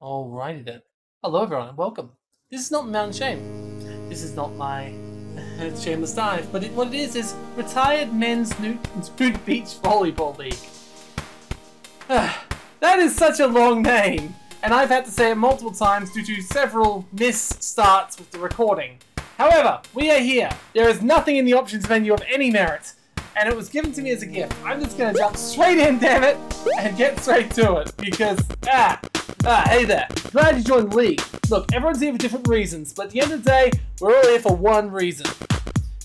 Alrighty then. Hello everyone and welcome. This is not Mountain Shame. This is not my shameless dive, but it, what it is is Retired Men's Newton's Beach Volleyball League. that is such a long name, and I've had to say it multiple times due to several misstarts with the recording. However, we are here. There is nothing in the options menu of any merit, and it was given to me as a gift. I'm just gonna jump straight in, damn it, and get straight to it, because, ah, Ah, hey there. Glad you joined the league. Look, everyone's here for different reasons, but at the end of the day, we're all here for one reason.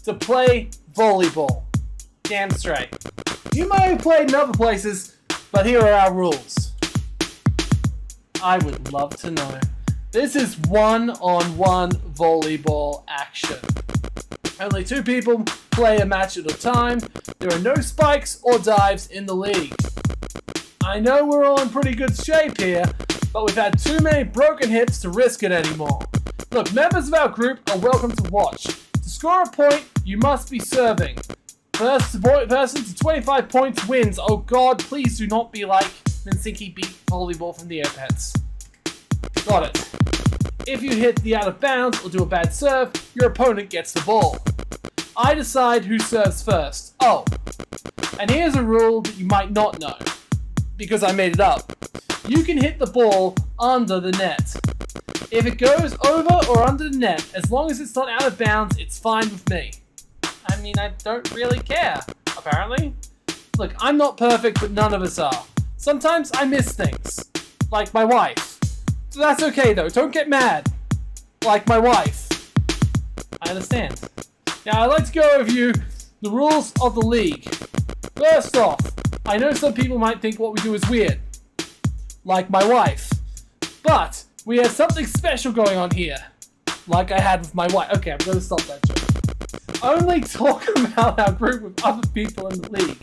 To play volleyball. Damn straight. You may have played in other places, but here are our rules. I would love to know. This is one-on-one -on -one volleyball action. Only two people play a match at a time. There are no spikes or dives in the league. I know we're all in pretty good shape here, but we've had too many broken hips to risk it anymore. Look, members of our group are welcome to watch. To score a point, you must be serving. First person to 25 points wins. Oh god, please do not be like Mynci Beach volleyball from the Neopets. Got it. If you hit the out of bounds or do a bad serve, your opponent gets the ball. I decide who serves first. Oh, and here's a rule that you might not know, because I made it up you can hit the ball under the net. If it goes over or under the net, as long as it's not out of bounds, it's fine with me. I mean, I don't really care, apparently. Look, I'm not perfect, but none of us are. Sometimes I miss things. Like my wife. So that's okay though, don't get mad. Like my wife. I understand. Now I'd like to go over you the rules of the league. First off, I know some people might think what we do is weird like my wife. But we have something special going on here, like I had with my wife. Okay, I'm to stop that joke. Only talk about our group with other people in the league.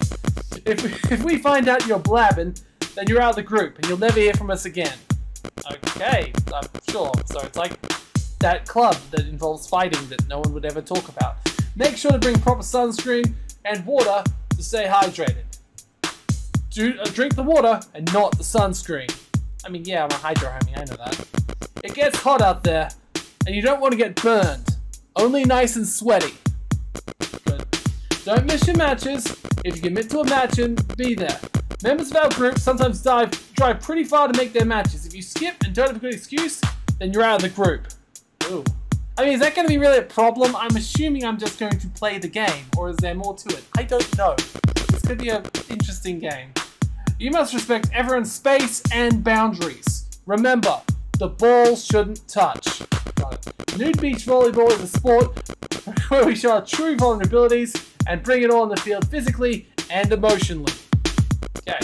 If, if we find out you're blabbing, then you're out of the group and you'll never hear from us again. Okay, I'm sure. So it's like that club that involves fighting that no one would ever talk about. Make sure to bring proper sunscreen and water to stay hydrated do, uh, drink the water and not the sunscreen. I mean, yeah, I'm a hydro homie, I know that. It gets hot out there, and you don't want to get burned. Only nice and sweaty. Don't miss your matches. If you commit to a match and be there. Members of our group sometimes dive, drive pretty far to make their matches. If you skip and don't have a good excuse, then you're out of the group. Ooh. I mean, is that going to be really a problem? I'm assuming I'm just going to play the game, or is there more to it? I don't know. This could be an interesting game. You must respect everyone's space and boundaries. Remember, the ball shouldn't touch. Nude beach volleyball is a sport where we show our true vulnerabilities and bring it all on the field physically and emotionally. Okay.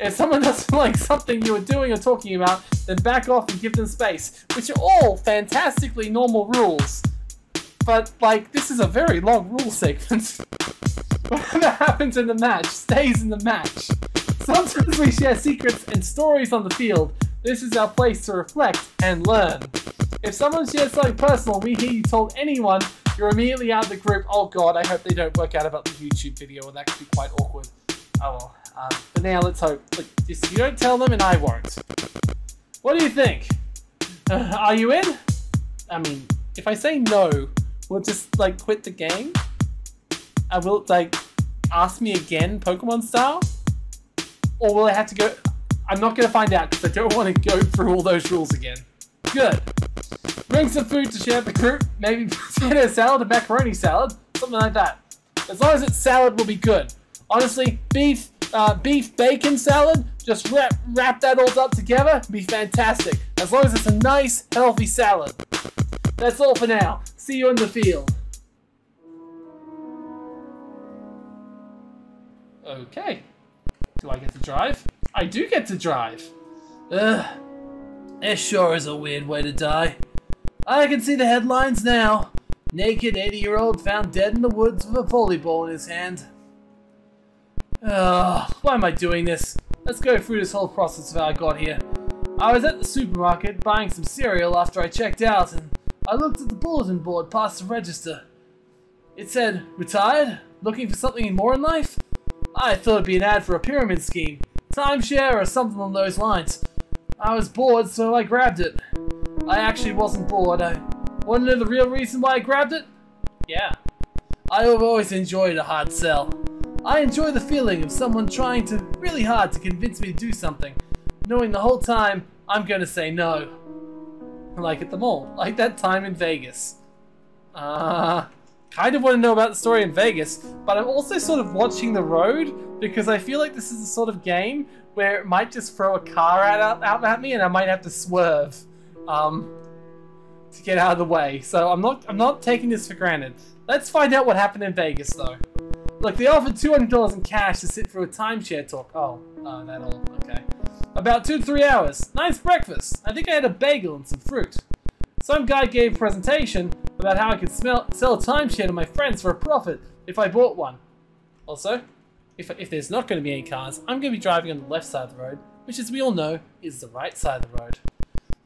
If someone doesn't like something you are doing or talking about, then back off and give them space, which are all fantastically normal rules. But, like, this is a very long rule segment. Whatever happens in the match stays in the match. Sometimes we share secrets and stories on the field. This is our place to reflect and learn. If someone shares something personal we hear you told anyone, you're immediately out of the group. Oh god, I hope they don't work out about the YouTube video, and that could be quite awkward. Oh well. Um, but now let's hope. Look, you don't tell them, and I won't. What do you think? Uh, are you in? I mean, if I say no, we'll just like quit the game. I will like ask me again, Pokemon style. Or will I have to go... I'm not going to find out because I don't want to go through all those rules again. Good. Bring some food to share with the group. Maybe potato salad, a macaroni salad. Something like that. As long as it's salad, will be good. Honestly, beef, uh, beef bacon salad, just wrap, wrap that all up together, be fantastic. As long as it's a nice, healthy salad. That's all for now. See you in the field. Okay. Do I get to drive? I do get to drive. Ugh. It sure is a weird way to die. I can see the headlines now. Naked 80-year-old found dead in the woods with a volleyball in his hand. Ugh, why am I doing this? Let's go through this whole process of how I got here. I was at the supermarket buying some cereal after I checked out, and I looked at the bulletin board past the register. It said, retired? Looking for something more in life? I thought it'd be an ad for a pyramid scheme, timeshare or something along those lines. I was bored, so I grabbed it. I actually wasn't bored. I want to know the real reason why I grabbed it? Yeah. I have always enjoyed a hard sell. I enjoy the feeling of someone trying to really hard to convince me to do something, knowing the whole time I'm to say no. Like at the mall, like that time in Vegas. Uh, kind of want to know about the story in Vegas, but I'm also sort of watching the road because I feel like this is the sort of game where it might just throw a car out, out at me and I might have to swerve um, to get out of the way. So I'm not I'm not taking this for granted. Let's find out what happened in Vegas though. Look, they offered $200 in cash to sit for a timeshare talk. Oh, oh, that all. Okay. About two to three hours. Nice breakfast. I think I had a bagel and some fruit. Some guy gave a presentation about how I could smell, sell a timeshare to my friends for a profit if I bought one. Also, if, if there's not going to be any cars, I'm going to be driving on the left side of the road, which as we all know, is the right side of the road.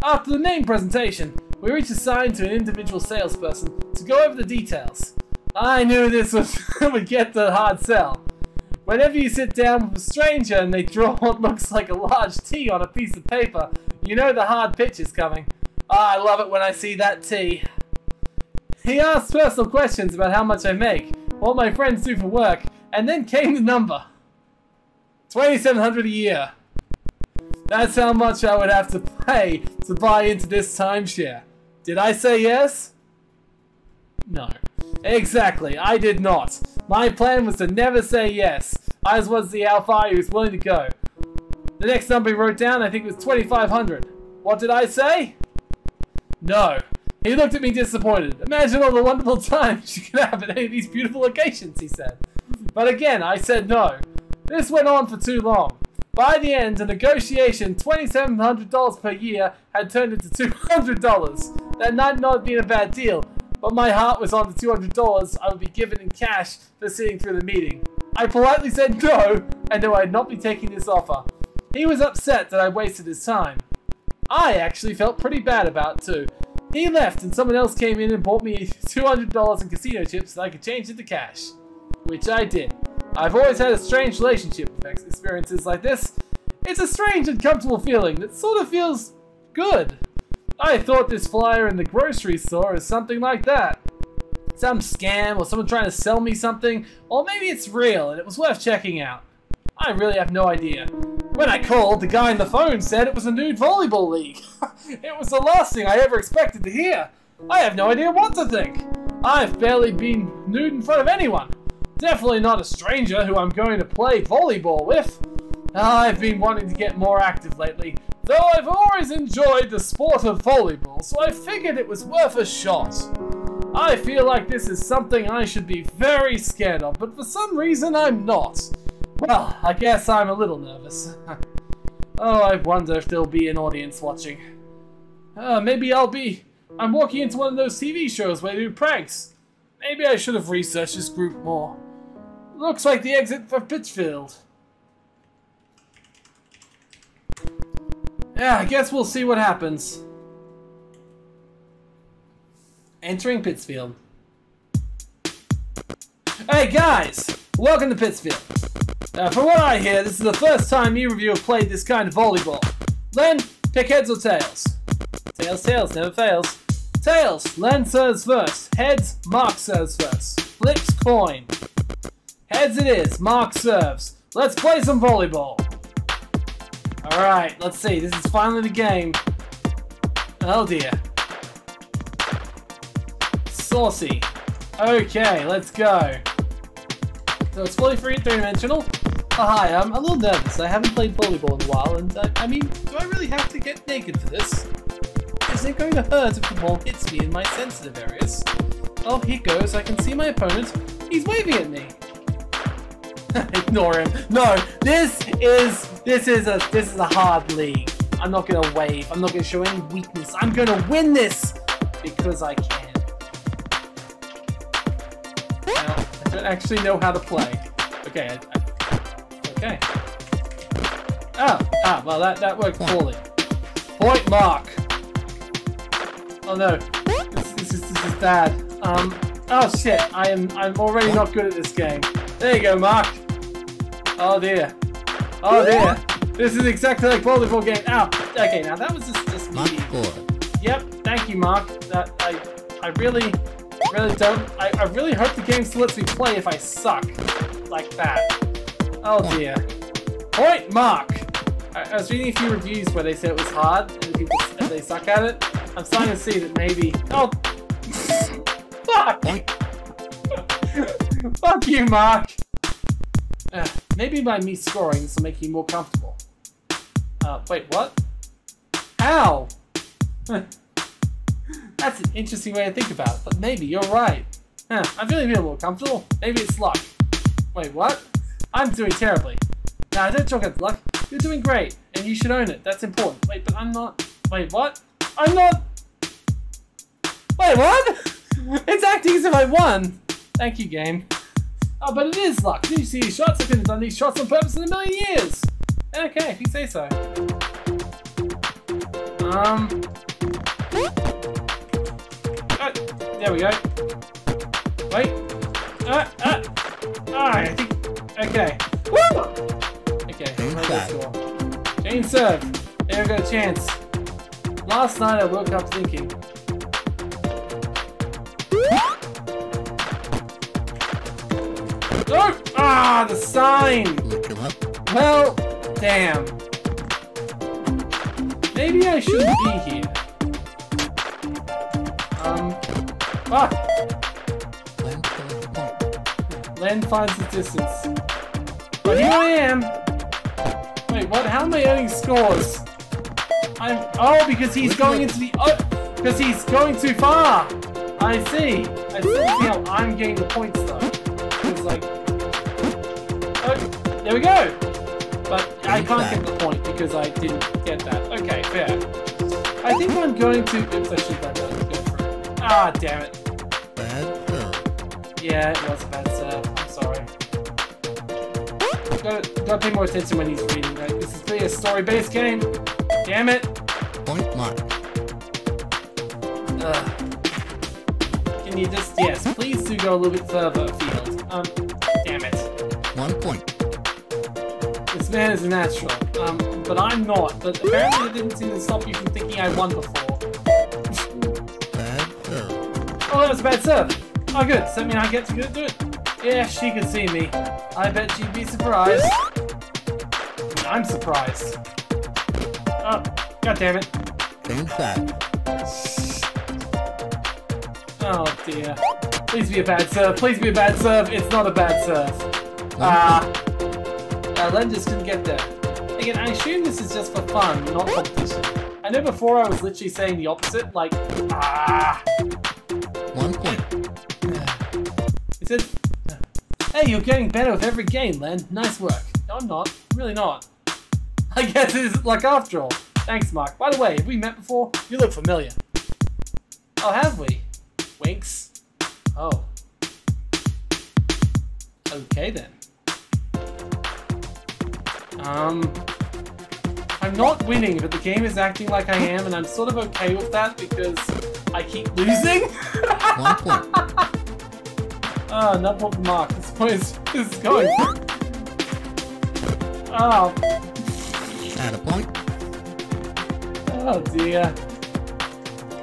After the main presentation, we reached a sign to an individual salesperson to go over the details. I knew this was, would get the hard sell. Whenever you sit down with a stranger and they draw what looks like a large T on a piece of paper, you know the hard pitch is coming. Ah, I love it when I see that T. He asked personal questions about how much I make, what my friends do for work, and then came the number. 2700 a year. That's how much I would have to pay to buy into this timeshare. Did I say yes? No. Exactly, I did not. My plan was to never say yes, I as was the Alpha who was willing to go. The next number he wrote down, I think was 2500. What did I say? No. He looked at me disappointed. Imagine all the wonderful times you could have at any of these beautiful locations, he said. But again, I said no. This went on for too long. By the end, the negotiation, $2,700 per year had turned into $200. That might not have been a bad deal, but my heart was on the $200 I would be given in cash for sitting through the meeting. I politely said no, and that I'd not be taking this offer. He was upset that I wasted his time. I actually felt pretty bad about too. He left and someone else came in and bought me $200 in casino chips that I could change into cash. Which I did. I've always had a strange relationship with experiences like this. It's a strange and comfortable feeling that sort of feels good. I thought this flyer in the grocery store is something like that. Some scam or someone trying to sell me something, or maybe it's real and it was worth checking out. I really have no idea. When I called, the guy on the phone said it was a nude volleyball league. it was the last thing I ever expected to hear. I have no idea what to think. I've barely been nude in front of anyone. Definitely not a stranger who I'm going to play volleyball with. I've been wanting to get more active lately, though I've always enjoyed the sport of volleyball, so I figured it was worth a shot. I feel like this is something I should be very scared of, but for some reason I'm not. Well, I guess I'm a little nervous. oh, I wonder if there'll be an audience watching. Uh, maybe I'll be... I'm walking into one of those TV shows where they do pranks. Maybe I should have researched this group more. Looks like the exit for Pittsfield. Yeah, I guess we'll see what happens. Entering Pittsfield. Hey guys! Welcome to Pittsfield. Uh, from what I hear, this is the first time you have played this kind of volleyball. Len, pick heads or tails? Tails, tails, never fails. Tails, Len serves first. Heads, Mark serves first. Flips coin. Heads it is, Mark serves. Let's play some volleyball. Alright, let's see. This is finally the game. Oh dear. Saucy. Okay, let's go. So it's fully free three-dimensional. Oh, hi, I'm a little nervous. I haven't played volleyball in a while, and uh, I mean, do I really have to get naked for this? Is it going to hurt if the ball hits me in my sensitive areas? Oh, here goes. I can see my opponent. He's waving at me. Ignore him. No, this is this is a this is a hard league. I'm not gonna wave. I'm not gonna show any weakness. I'm gonna win this because I can. I don't actually know how to play. Okay. I, I, okay. Oh, ah, well that that worked poorly. Point mark. Oh no, this, this is this is bad. Um. Oh shit, I am I'm already not good at this game. There you go, Mark. Oh dear. Oh dear. This is exactly like volleyball game. Ow. Okay, now that was just just Mark. Yep, thank you, Mark. That I I really really don't I, I really hope the game still lets me play if I suck like that. Oh dear. Point Mark! I, I was reading a few reviews where they said it was hard and people and they suck at it. I'm starting to see that maybe Oh Fuck! Fuck you, Mark! Uh, maybe by me scoring this will make you more comfortable. Uh, wait, what? How? That's an interesting way to think about it, but maybe you're right. Huh, I'm feeling a bit more comfortable. Maybe it's luck. Wait, what? I'm doing terribly. Nah, don't talk about luck. You're doing great, and you should own it. That's important. Wait, but I'm not... Wait, what? I'm not... Wait, what? It's acting as if I won. Thank you, game. Oh, but it is luck. Did you see these shots? I couldn't have done these shots on purpose in a million years. Okay, if you say so. Um. Oh, there we go. Wait. Ah, ah. Ah, I think. Okay. Woo! Okay. Let's go. Jane serve. There we go, chance. Last night I woke up thinking. Oh! Ah, the sign! Look him up. Well, damn. Maybe I shouldn't be here. Um. Ah! Len the point. Len finds the distance. But here I am! Wait, what? How am I earning scores? I'm. Oh, because he's going into the. Oh! Because he's going too far! I see! I see how I'm getting the points though. There we go! But I can't get the point because I didn't get that. Okay, fair. I think I'm going to. Oops, I should have done that. Go for it. Ah, damn it. Bad serve. Yeah, it was a bad serve. I'm sorry. Gotta, gotta pay more attention when he's reading. Right? This is really a story-based game. Damn it. Point mark. Ugh. Can you just yes, please do go a little bit further afield. Um, Man is a natural. Um, but I'm not. But apparently it didn't seem to stop you from thinking I won before. Bad serve. Oh, that was a bad serve. Oh, good. Does that mean I get to do it? Yeah, she could see me. I bet she'd be surprised. I'm surprised. Oh, god damn it. Same side. Oh dear. Please be a bad serve. Please be a bad serve. It's not a bad serve. Ah. Uh, Len just couldn't get there. Again, I assume this is just for fun, not competition. I know before I was literally saying the opposite, like, ah. One point. He said, Hey, you're getting better with every game, Len. Nice work. No, I'm not. Really not. I guess it's like after all. Thanks, Mark. By the way, have we met before? You look familiar. Oh, have we? Winks. Oh. Okay then. Um. I'm not winning, but the game is acting like I am, and I'm sort of okay with that because I keep losing. One point. Oh, not Mark. This point is, is going. Oh, Add a point. oh dear.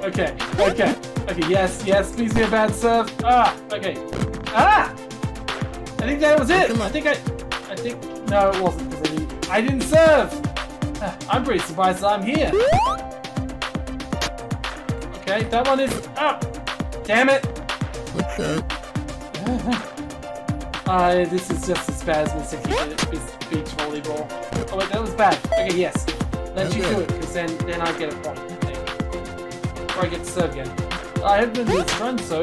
Okay, okay, okay. Yes, yes. Please be a bad serve. Ah, okay. Ah! I think that was it. I think I, I think no, it wasn't I didn't. Serve. I'm pretty surprised that I'm here. Okay, that one is up. Damn it. Uh, this is just as bad as Mynci Beach beach volleyball. Oh wait, that was bad. Okay, yes. Let you do it, because then, then I get a point, I think. Or I get to serve again. I have been this run, so...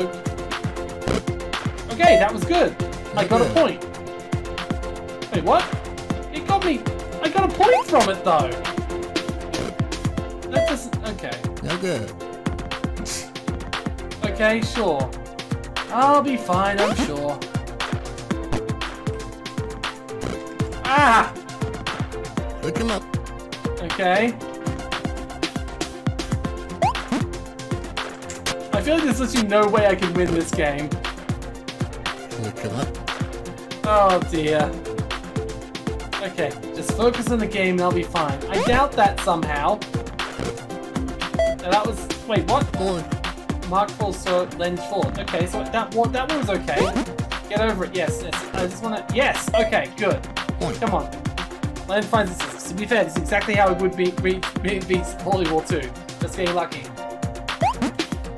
Okay, that was good. I got a point. Wait, what? It got me... I got a point from it, though. That doesn't... Okay. No good. Okay, sure. I'll be fine, I'm sure. Ah! Look him up. Okay. I feel like there's literally no way I can win this game. Look him up. Oh dear. Okay, just focus on the game and I'll be fine. I doubt that somehow. Now that was wait what? Four. Mark falls so Len forward. Okay, so that one that one was okay. Get over it. Yes, yes. I just want to. Yes. Okay. Good. Come on. Len finds this. To be fair, this is exactly how it would be beat beat beat volleyball too. Just getting lucky.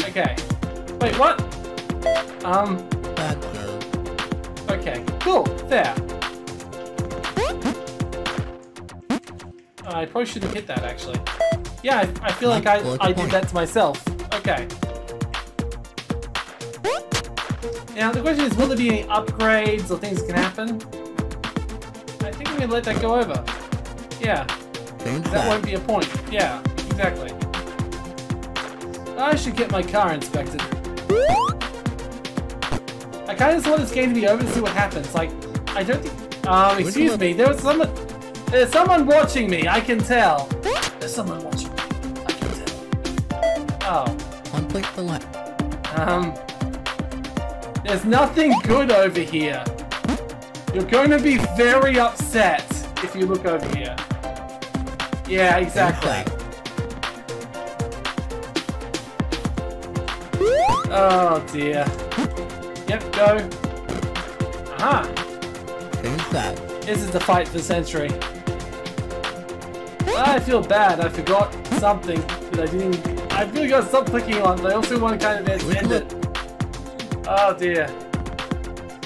Okay. Wait. What? Um. Okay. Cool. There. I probably shouldn't hit that actually. Yeah, I, I feel like I, I did that to myself. Okay. Now the question is, will there be any upgrades or things that can happen? I think I'm gonna let that go over. Yeah, Change that won't be a point. Yeah, exactly. I should get my car inspected. I kind of just want this game to be over to see what happens. Like, I don't think. Um, excuse me. There was someone. There's someone watching me. I can tell. There's someone watching me. I can tell. Oh. One for left. Um. There's nothing good over here. You're going to be very upset if you look over here. Yeah, exactly. Oh dear. Yep, go. Aha! Change that. This is the fight for the century. I feel bad. I forgot something that I didn't. I really got to stop clicking on. But I also want to kind of end it. Oh dear.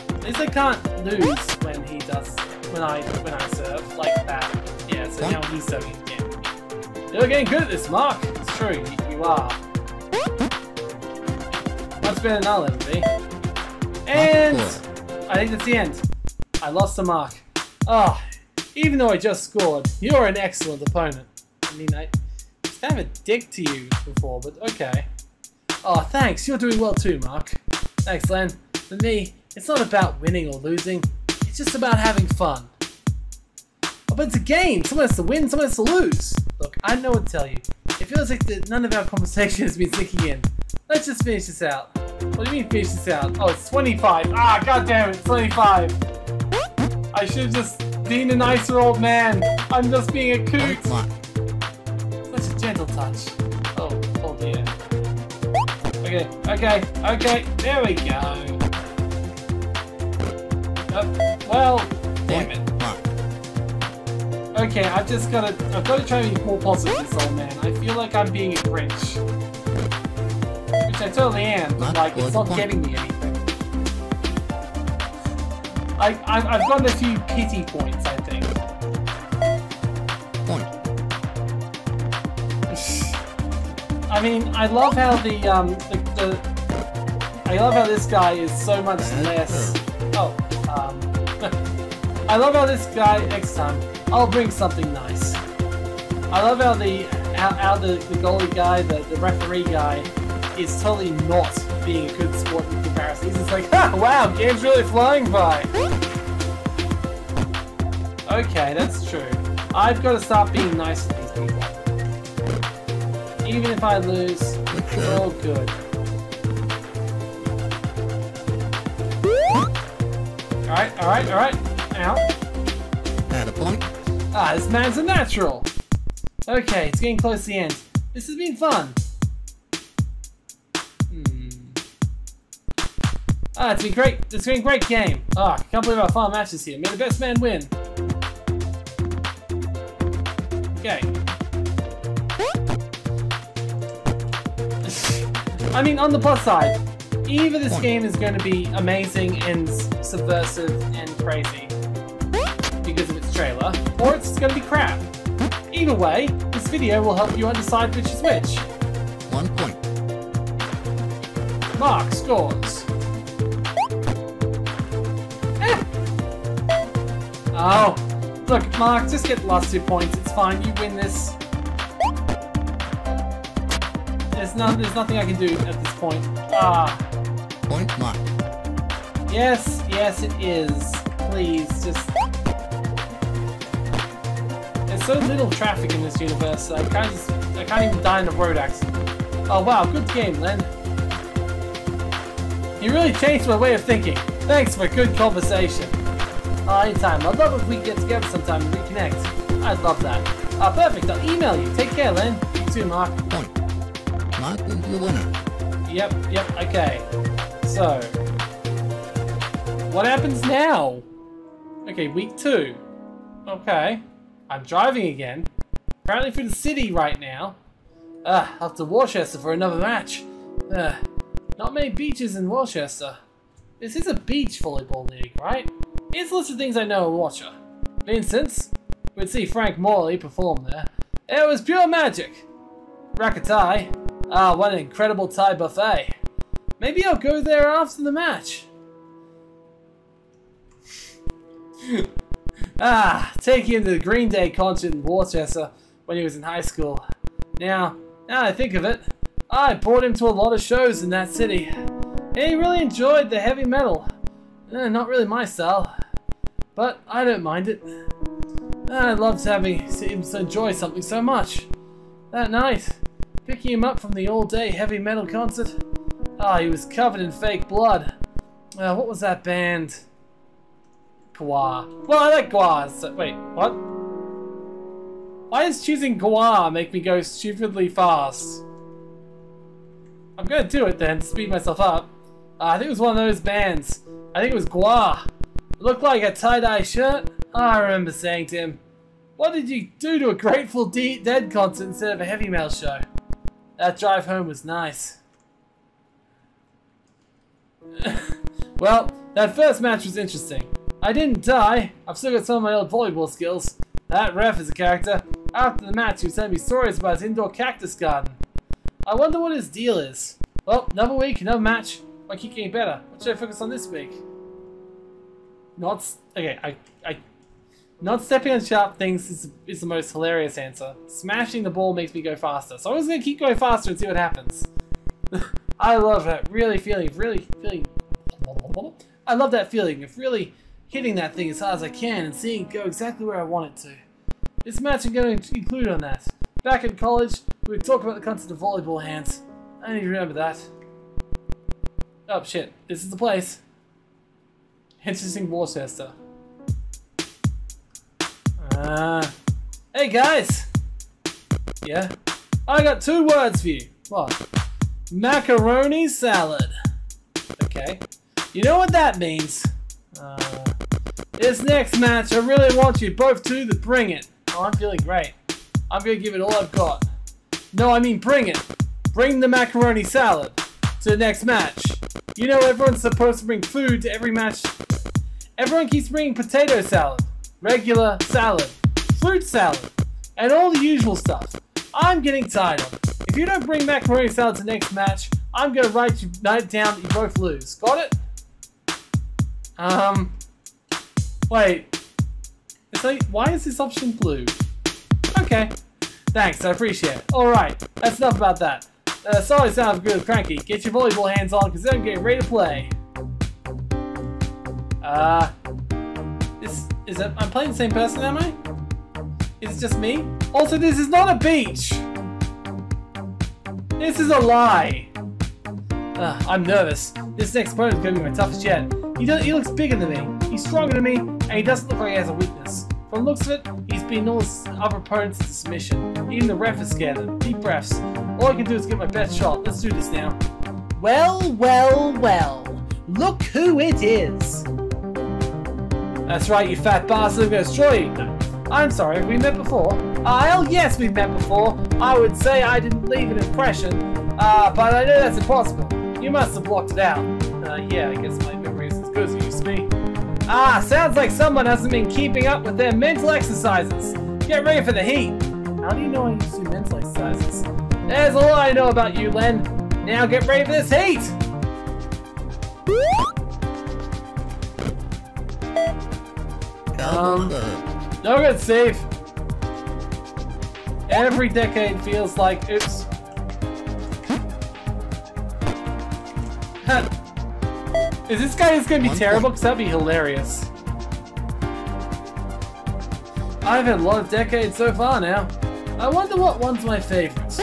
At least I can't lose when he does. When I when I serve like that. Yeah. So now he's serving again. You're getting good at this, Mark. It's true. You, you are. Much better than ever be. Eh? And I think that's the end. I lost the mark. Oh, even though I just scored, you're an excellent opponent. I mean, I was kind of a dick to you before, but okay. Oh, thanks. You're doing well too, Mark. Thanks, Len. For me, it's not about winning or losing. It's just about having fun. Oh, but it's a game. Someone has to win, someone has to lose. Look, I know what to tell you. It feels like that none of our conversation has been sinking in. Let's just finish this out. What do you mean finish this out? Oh, it's 25. Ah, god damn it, 25. I should have just been a nicer old man. I'm just being a coot. Such a gentle touch. Oh, oh dear. Okay, okay, okay, there we go. Uh, well, damn it. Okay, I've just gotta, I've gotta try to be more positive this old man. I feel like I'm being a Grinch. Which I totally am, but like, it's not getting me anything. I, I've, I've gotten a few pity points, I think. Point. I mean, I love how the, um, the, the I love how this guy is so much less. Oh, um, I love how this guy. Next time, I'll bring something nice. I love how the how, how the, the goalie guy, the, the referee guy, is totally not being a good sport in comparison. He's just like, ha, wow, game's really flying by. Okay, that's true. I've got to start being nice to these people. Even if I lose, it's all good. Alright, alright, alright. Ow. Add a point. Ah, this man's a natural. Okay, it's getting close to the end. This has been fun. Ah, it's been great. It's been a great game. Ah, can't believe our final matches here. May the best man win. Okay. I mean, on the plus side, either this game is going to be amazing and subversive and crazy because of its trailer, or it's going to be crap. Either way, this video will help you decide which is which. One point. Mark scores. Oh, look, Mark, just get the last two points. It's fine. You win this. There's no, there's nothing I can do at this point. Ah, Point mark. yes, yes, it is. Please, just. There's so little traffic in this universe. I can't just, I can't even die in a road accident. Oh wow, good game, Len. You really changed my way of thinking. Thanks for a good conversation. Uh, anytime. I'd love if we get together sometime and reconnect. I'd love that. Uh, perfect. I'll email you. Take care, Len. You too, Mark. Point. Mark is the winner. Yep, yep, okay. So, what happens now? Okay, week two. Okay. I'm driving again. Apparently through the city right now. Ah, up to Worcester for another match. Ah, not many beaches in Worcester. This is a beach volleyball league, right? Here's a list of things I know Worcester. For instance, we'd see Frank Morley perform there. It was pure magic. Rakatai. Ah, what an incredible Thai buffet. Maybe I'll go there after the match. ah, taking him to the Green Day concert in Worcester when he was in high school. Now, now I think of it, I brought him to a lot of shows in that city. He really enjoyed the heavy metal. Eh, not really my style, but I don't mind it. I loved having him enjoy something so much. That night, picking him up from the all-day heavy metal concert, ah, he was covered in fake blood. Uh, what was that band? GWAR. Well, I like GWAR. So, wait, what? Why does choosing GWAR make me go stupidly fast? I'm gonna do it then, speed myself up. Uh, I think it was one of those bands. I think it was GWAR. Looked like a tie-dye shirt. I remember saying to him, What did you do to a Grateful De Dead concert instead of a heavy metal show? That drive home was nice. well, that first match was interesting. I didn't die. I've still got some of my old volleyball skills. That ref is a character. After the match, he sent me stories about his indoor cactus garden. I wonder what his deal is. Well, another week, another match. I keep getting better. What should I focus on this week? Not okay. I I not stepping on sharp things is, is the most hilarious answer. Smashing the ball makes me go faster. So I'm just gonna keep going faster and see what happens. I love that really feeling, really feeling. I love that feeling of really hitting that thing as hard as I can and seeing it go exactly where I want it to. This match I'm going to include on that. Back in college, we would talk about the concept of volleyball hands. I need to remember that. Oh shit, this is the place. Interesting Worcester. Uh, hey guys! Yeah? I got two words for you. What? Macaroni salad. Okay. You know what that means. Uh, this next match, I really want you both two to bring it. Oh, I'm feeling great. I'm gonna give it all I've got. No, I mean bring it. Bring the macaroni salad to the next match. You know everyone's supposed to bring food to every match. Everyone keeps bringing potato salad, regular salad, fruit salad, and all the usual stuff. I'm getting tired of it. If you don't bring macaroni salad to the next match, I'm gonna write you write down that you both lose. Got it? Um, wait. It's like, why is this option blue? Okay. Thanks, I appreciate it. Alright, that's enough about that. Uh, sorry sound good cranky. Get your volleyball hands on, because I'm getting ready to play. Uh, this, is it, I'm playing the same person, am I? Is it just me? Also, this is not a beach! This is a lie! Uh, I'm nervous. This next opponent is going to be my toughest yet. He, does, he looks bigger than me, he's stronger than me, and he doesn't look like he has a weakness. From looks of it, he's beaten all his other opponents to submission. Even the ref is scared of him. Deep breaths. All I can do is get my best shot. Let's do this now. Well, well, well. Look who it is. That's right, you fat bastard. I'm to destroy you. I'm sorry, have we met before? Uh, yes, we've met before. I would say I didn't leave an impression, uh, but I know that's impossible. You must have blocked it out. Uh, yeah, I guess my memory is as good as it used to be. Ah, sounds like someone hasn't been keeping up with their mental exercises. Get ready for the heat. How do you know I used to do mental exercises? There's a lot I know about you, Len. Now get ready for this heat! Um, no good save. Every decade feels like, oops. Is this guy just gonna be One terrible? Because that'd be hilarious. I've had a lot of decades so far now. I wonder what one's my favorites.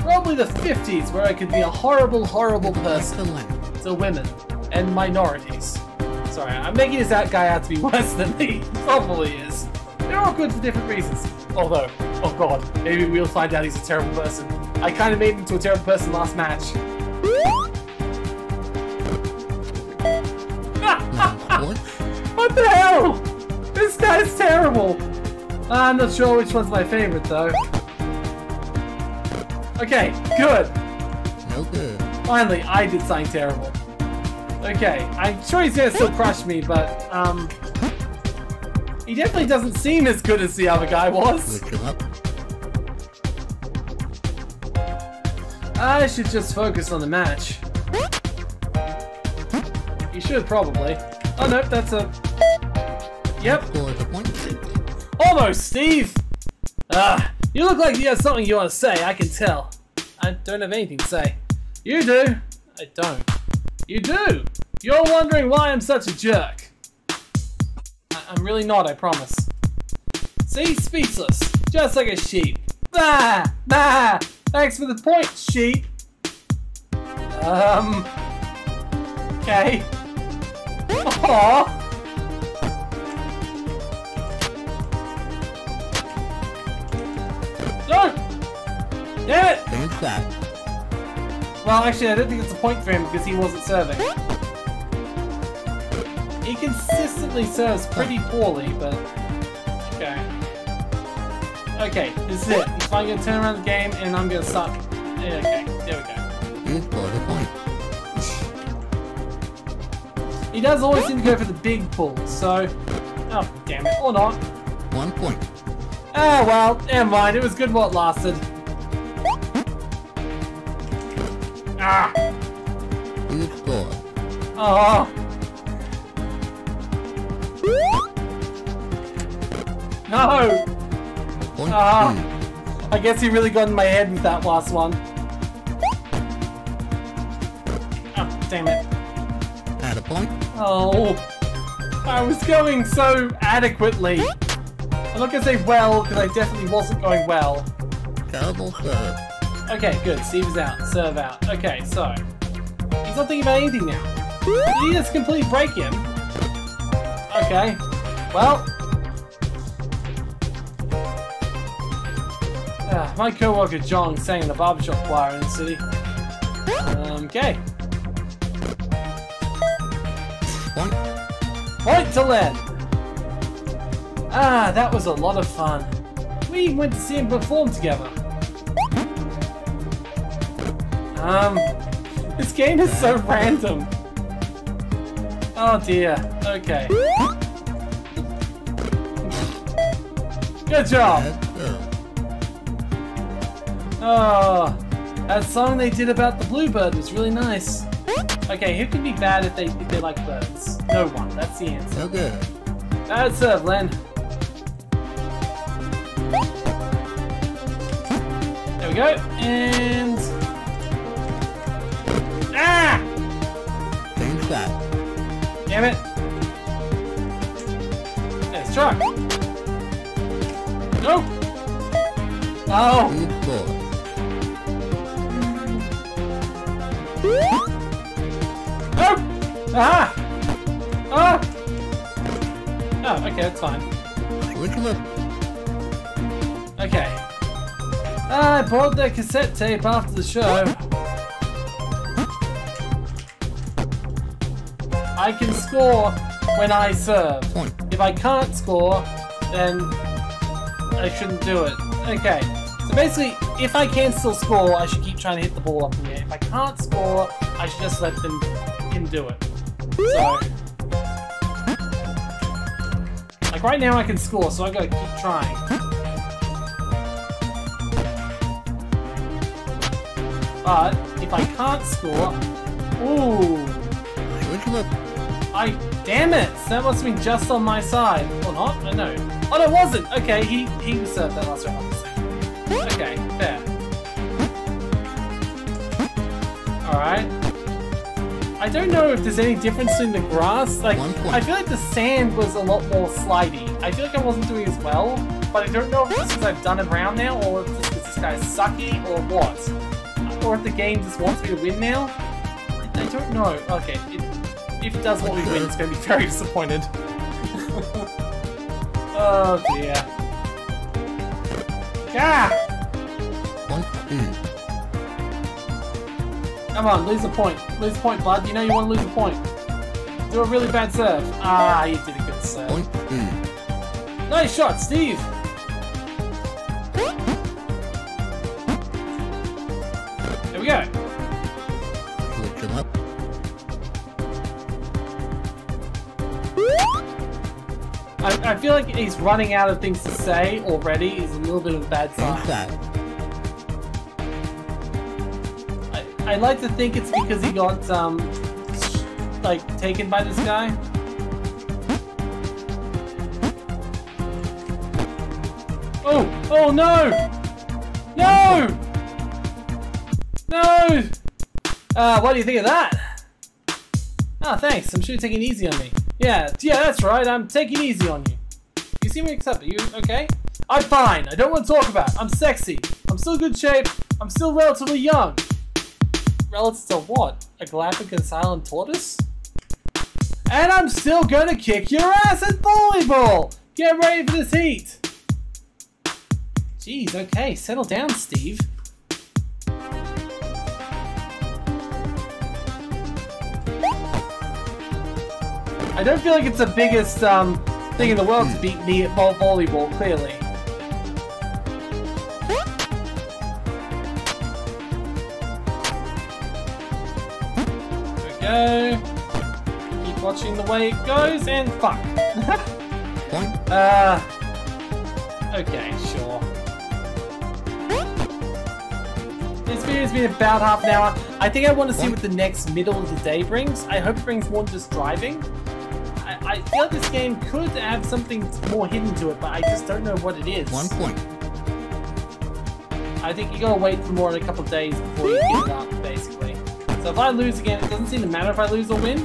Probably the 50s, where I could be a horrible, horrible person to women and minorities. Sorry, I'm making this guy out to be worse than he probably is. They're all good for different reasons. Although, oh god, maybe we'll find out he's a terrible person. I kind of made him into a terrible person last match. What? What the hell? This guy's terrible. I'm not sure which one's my favorite though. Okay, good. No good. Finally, I did something terrible. Okay, I'm sure he's gonna still crush me, but um, he definitely doesn't seem as good as the other guy was. Switch him up. I should just focus on the match. You should probably. Oh nope, that's a. Yep, Score the point. almost, Steve. Ah, you look like you have something you want to say. I can tell. I don't have anything to say. You do. I don't. You do. You're wondering why I'm such a jerk. I- I'm really not. I promise. See, speechless, just like a sheep. Bah, bah. Thanks for the point, sheep. Um. Okay. Aww. No! Damn it! Finish that. Well, actually, I don't think it's a point for him because he wasn't serving. He consistently serves pretty poorly, but... Okay. Okay, this is it. He's finally gonna turn around the game, and I'm gonna start... Yeah, Okay, there we go. You score the point. He does always seem to go for the big pull, so... Oh, damn it. Or not. One point. Ah, well, never mind. It was good it lasted. Ah! You score. Oh! No! Point Ah. two. I guess he really got in my head with that last one. Oh, damn it. Add a point. Oh. I was going so adequately. I'm not gonna say well, because I definitely wasn't going well. Terrible serve. Okay, good. Steve is out. Serve out. Okay, so. He's not thinking about anything now. He just completely break him? Okay. Well. Ah, my co-worker John sang in the barbershop choir in the city. Um, okay. Point. Point to Len. Ah, that was a lot of fun. We went to see him perform together. Um, this game is so random. Oh dear. Okay. Good job. Oh, that song they did about the bluebird was really nice. Okay, who can be bad if they if they like birds? No one. That's the answer. No good. Bad serve, Len. There we go. And ah, that. damn it. Let's try. No. Oh. Oh! Ah! Ah! Oh, okay, that's fine. Him up. Okay. I bought the cassette tape after the show. I can score when I serve. If I can't score, then I shouldn't do it. Okay. So basically, if I can still score, I should keep trying to hit the ball up in the air. If I can't score, I should just let them him do it. So like right now I can score, so I gotta keep trying. But if I can't score, ooh, Switch him up. I damn it! That must have been just on my side, or not? I know. Oh, no, it wasn't. Okay, he he served that last round. Okay, fair. All right. I don't know if there's any difference in the grass. Like, I feel like the sand was a lot more slidey. I feel like I wasn't doing as well, but I don't know if it's because I've done it around now, or if it's because this guy's sucky, or what. Or if the game just wants me to win now. I, I don't know. Okay, it, if it does to win, it's going to be very disappointed. oh dear. Ah! Come on, lose a point. Lose a point, bud. You know you want to lose a point. Do a really bad serve. Ah, you did a good serve. Nice shot, Steve. He's running out of things to say already. Is a little bit of a bad sign. that. I, I like to think it's because he got um like taken by this guy. Oh! Oh no! No! No! Uh, what do you think of that? Ah, thanks. I'm sure you're taking it easy on me. Yeah, yeah, that's right. I'm taking it easy on you. You seem accept. Are you okay? I'm fine. I don't want to talk about. it. I'm sexy. I'm still good shape. I'm still relatively young. Relative to what? A Galapagos silent tortoise? And I'm still gonna kick your ass at volleyball! Get ready for this heat! Jeez, okay, settle down, Steve. I don't feel like it's the biggest um, thing in the world to beat me at vo- volleyball, clearly. There we go. Keep watching the way it goes, and fuck. Uh, okay, sure. This video's been about half an hour. I think I want to see what the next middle of the day brings. I hope it brings more than just driving. I, feel like this game could have something more hidden to it, but I just don't know what it is. One point. I think you gotta wait for more than a couple days before you it up, basically. So if I lose again, it doesn't seem to matter if I lose or win.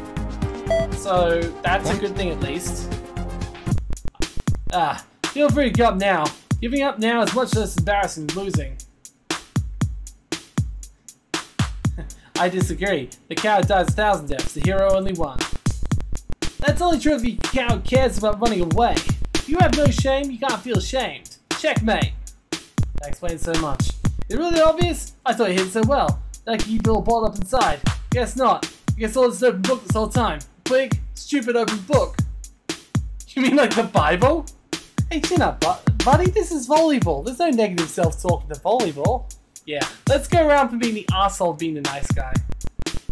So that's a good thing at least. Ah, feel free to give up now. Giving up now is much less embarrassing than losing. I disagree. The coward dies a thousand deaths, the hero only one. That's only true if you coward cares about running away. If you have no shame, you can't feel ashamed. Checkmate. That explains so much. Is it really obvious? I thought you hid it so well. That keep it all balled up inside. Guess not. I guess all this open book this whole time. Big, stupid open book. You mean like the Bible? Hey, chin up, bu- buddy. This is volleyball. There's no negative self-talk in the volleyball. Yeah, let's go around from being the asshole being the nice guy.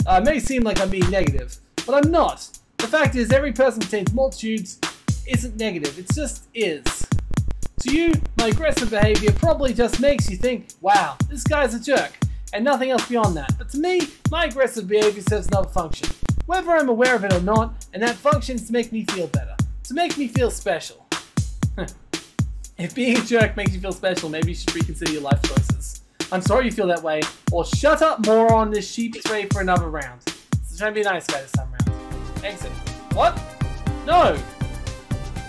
Uh, it may seem like I'm being negative, but I'm not. The fact is, every person contains multitudes isn't negative. It just is. To you, my aggressive behavior probably just makes you think, wow, this guy's a jerk, and nothing else beyond that. But to me, my aggressive behavior serves another function, whether I'm aware of it or not, and that function is to make me feel better, to make me feel special. if being a jerk makes you feel special, maybe you should reconsider your life choices. I'm sorry you feel that way, or shut up, moron, this sheep is ready for another round. So try and be a nice guy this time around. Exit. What? No!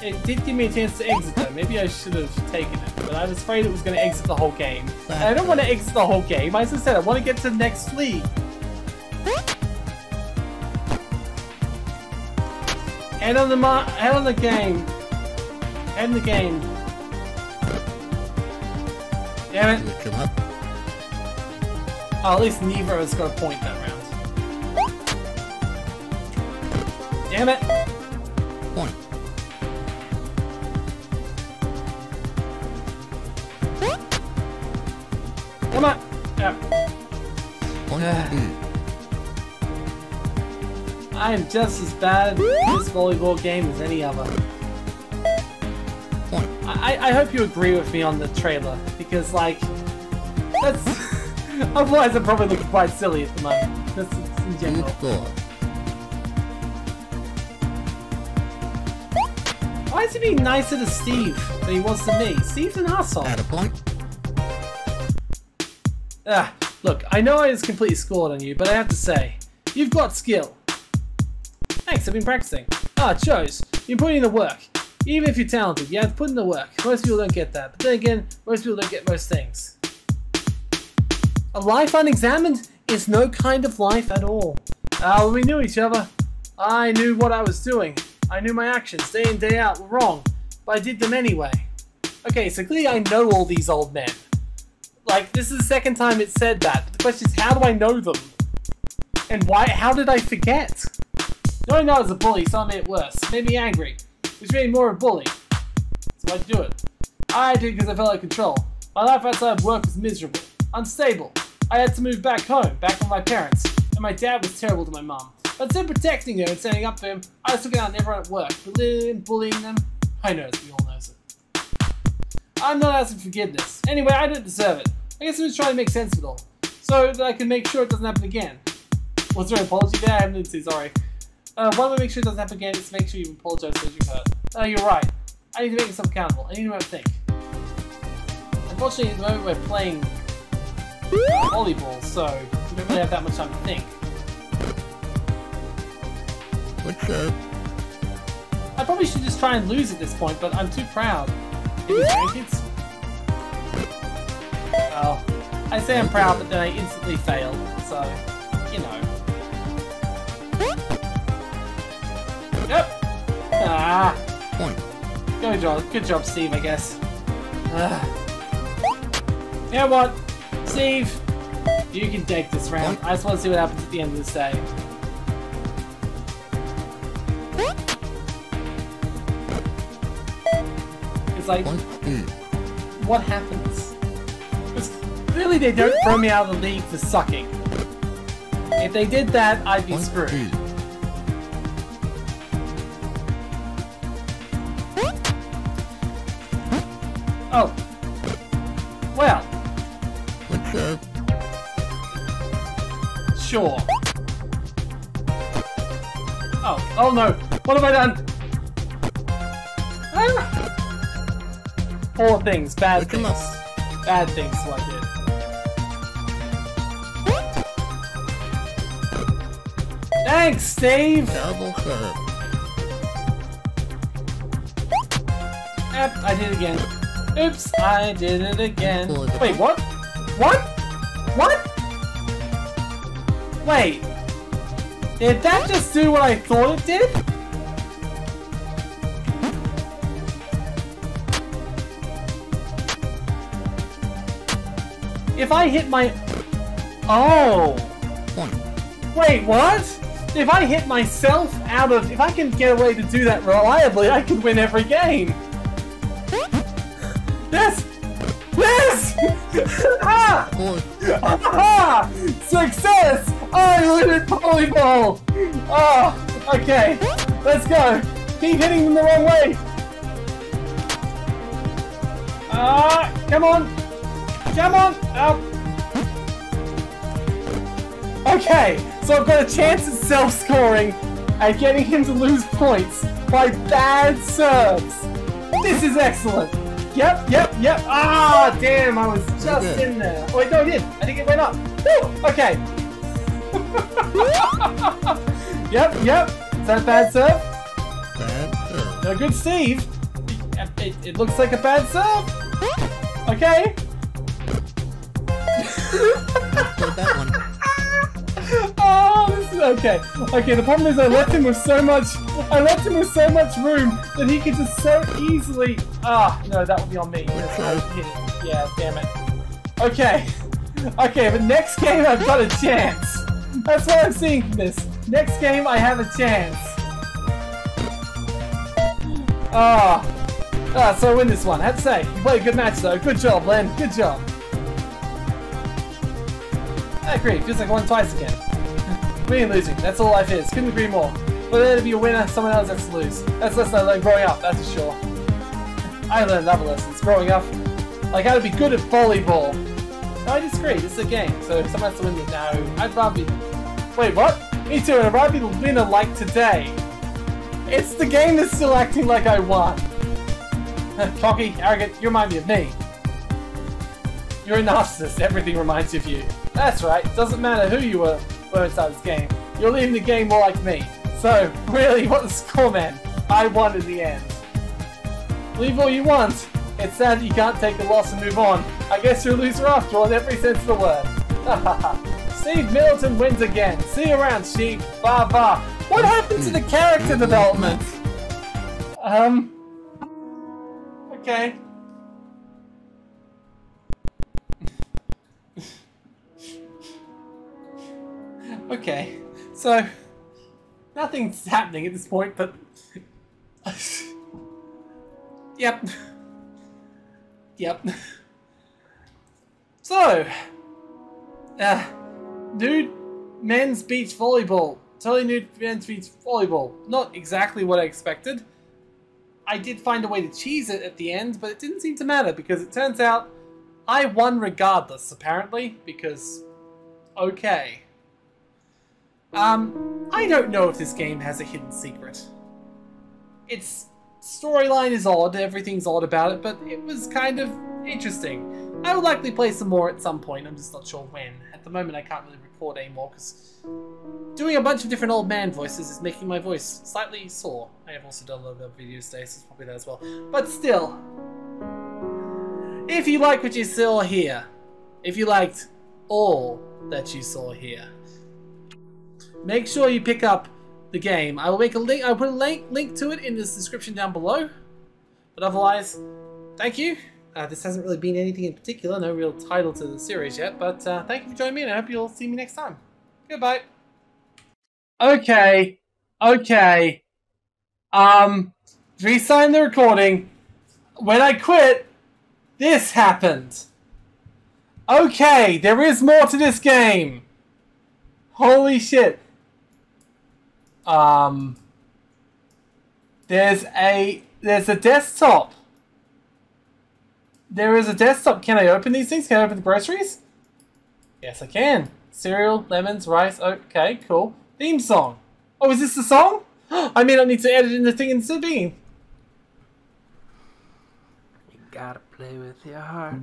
It did give me a chance to exit though. Maybe I should have taken it, but I was afraid it was going to exit the whole game. And I don't want to exit the whole game. As I said, I want to get to the next league. Head on the mar- head on the game. In the game. Damn it. Switch him up. Oh, at least neither of us got a point that round. Damn it. Point. Come on. Yeah. Point. Ah. Mm. I am just as bad at this volleyball game as any other. Point. I, I hope you agree with me on the trailer, because, like, that's... Otherwise I'm probably looking quite silly at the moment. That's in general. Why is he being nicer to Steve than he was to me? Steve's an asshole. Add a point. Ah, look, I know I just completely scored on you, but I have to say, you've got skill. Thanks, I've been practicing. Ah, shows. You're putting in the work. Even if you're talented, you have to put in the work. Most people don't get that, but then again, most people don't get most things. A life unexamined is no kind of life at all. Ah, when we knew each other, I knew what I was doing. I knew my actions, day in, day out, were wrong, but I did them anyway. Okay, so clearly I know all these old men. Like, this is the second time it said that. But the question is, how do I know them? And why? How did I forget? Knowing I was a bully, so I made it worse. Made me angry. Which made me more of a bully. So I'd do it. I did because I felt out of control. My life outside of work was miserable. Unstable. I had to move back home, back with my parents. And my dad was terrible to my mom. But instead of protecting her and standing up for him, I was looking out on everyone at work, bullying them. I know we all know it. I'm not asking forgiveness. Anyway, I didn't deserve it. I guess I'm just trying to make sense of it all. So that I can make sure it doesn't happen again. Was there an apology there? I haven't say sorry. Uh, one way to make sure it doesn't happen again is to make sure you apologize for what you hurt. Oh, you're right. I need to make myself accountable. I need to think. Unfortunately, at the moment we're playing volleyball, so we don't really have that much time to think. What's up? I probably should just try and lose at this point, but I'm too proud. Any? Well, I say I'm proud, but then I instantly fail, so, you know. Yep! Ah! Point. Good job, good job, Steve, I guess. Ah. You know what? Steve, you can take this round. I just want to see what happens at the end of this day. It's like, what happens? 'Cause Clearly they don't throw me out of the league for sucking. If they did that, I'd be screwed. Oh. Well, What's up? sure. Oh, oh no. What have I done? Ah. Four things, bad Look things. Bad things is what I did. Thanks, Steve! Double serve. Yep, I did it again. Oops, I did it again. Wait, what? What? What? Wait. Did that just do what I thought it did? If I hit my... Oh! Wait, what? If I hit myself out of... If I can get a way to do that reliably, I could win every game. Yes! Yes! ah! Ah! Success! I at volleyball! Oh, okay. Let's go. Keep hitting them the wrong way. Ah, come on. Come on. Up. Okay, so I've got a chance at self-scoring and getting him to lose points by bad serves. This is excellent. Yep, yep, yep. Ah, damn, I was just in there. Oh, wait, no, I did. I think it went up. Woo, okay. yep, yep. Is that a bad serve? Bad serve. No good, save. It, it looks like a bad serve. Okay. That one. Oh, this is okay. Okay, the problem is I left him with so much. I left him with so much room that he could just so easily. Ah, no, that would be on me. Yes, I was hitting. Yeah, damn it. Okay, okay, but next game I've got a chance. That's what I'm seeing this. Next game I have a chance. Ah, ah, so I win this one. I have to say, you played a good match though. Good job, Len. Good job. I agree. Feels like I won twice again. Winning and losing. That's all life is. Couldn't agree more. But there to be a winner, someone else has to lose. That's lesson I learned growing up, that's for sure. I learned other lessons growing up. Like how to be good at volleyball. No, I disagree. This is a game, so if someone has to win now, I'd rather be... Wait, what? Me too, and rather be the winner like today. It's the game that's still acting like I won. Cocky, arrogant, you remind me of me. You're a narcissist. Everything reminds you of you. That's right. Doesn't matter who you were, were inside this game. You're leaving the game more like me. So, really, what the score, man? I won in the end. Leave all you want. It's sad you can't take the loss and move on. I guess you're a loser after all in every sense of the word. Steve Middleton wins again. See you around, sheep. Blah blah. What happened to the character development? Um. Okay. okay. So, nothing's happening at this point, but. yep. yep. So. Uh, nude men's beach volleyball. Totally nude men's beach volleyball. Not exactly what I expected. I did find a way to cheese it at the end, but it didn't seem to matter because it turns out I won regardless, apparently, because okay. Um, I don't know if this game has a hidden secret. Its storyline is odd, everything's odd about it, but it was kind of interesting. I will likely play some more at some point, I'm just not sure when. At the moment I can't really record anymore because doing a bunch of different old man voices is making my voice slightly sore. I have also done a lot of videos today, so it's probably that as well. But still, if you like what you saw here, if you liked all that you saw here, make sure you pick up the game. I will make a link. I'll put a link link to it in the description down below. But otherwise, thank you. Uh, this hasn't really been anything in particular, no real title to the series yet, but uh, thank you for joining me, and I hope you'll see me next time. Goodbye. Okay, okay. Um, re-sign the recording. When I quit, this happened. Okay, there is more to this game. Holy shit. Um, there's a there's a desktop. There is a desktop. Can I open these things? Can I open the groceries? Yes, I can. Cereal, lemons, rice. Okay, cool. Theme song. Oh, is this the song? I may not need to edit in the thing instead of being. You gotta play with your heart.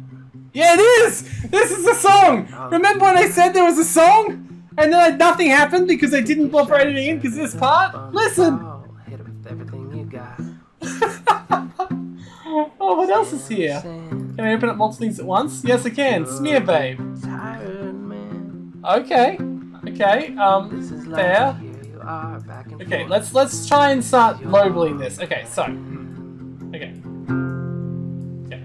Yeah, it is! This is the song! Remember when I said there was a song? And then nothing happened because I didn't bother editing in because this part? Listen! oh, what else is here? Can I open up multiple things at once? Yes, I can. Smear Babe. Okay. Okay, um, This is fair. life. Here you are, back and Okay, let's let's try and start lowballing this. Okay, so. Okay. Okay.